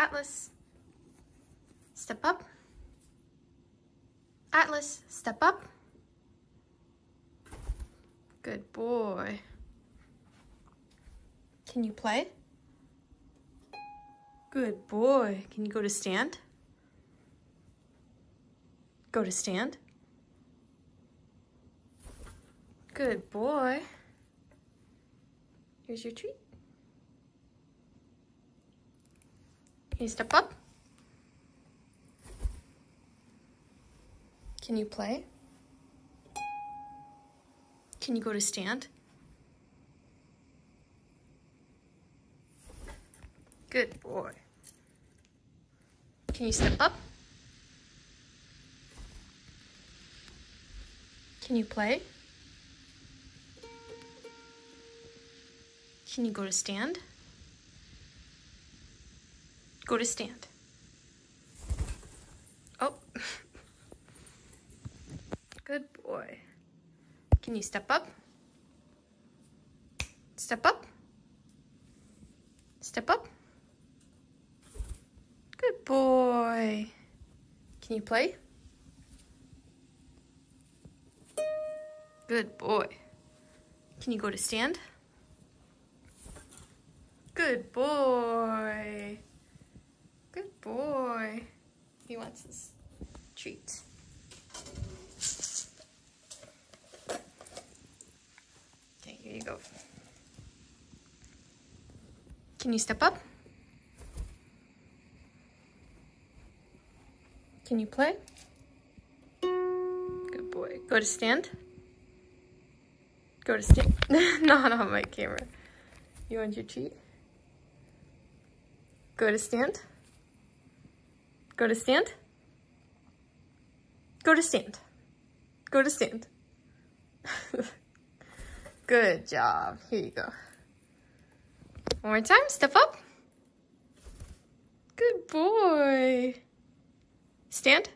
Atlas, step up. Atlas, step up. Good boy. Can you play? Good boy. Can you go to stand? Go to stand. Good boy. Here's your treat. You step up? Can you play? Can you go to stand? Good boy. Can you step up? Can you play? Can you go to stand? Go to stand. Oh. Good boy. Can you step up? Step up. Step up. Good boy. Can you play? Good boy. Can you go to stand? Good boy. Boy. He wants his treat. Okay, here you go. Can you step up? Can you play? Good boy. Go to stand. Go to stand. Not on my camera. You want your treat? Go to stand. Go to stand. Go to stand. Go to stand. Good job. Here you go. One more time. Step up. Good boy. Stand.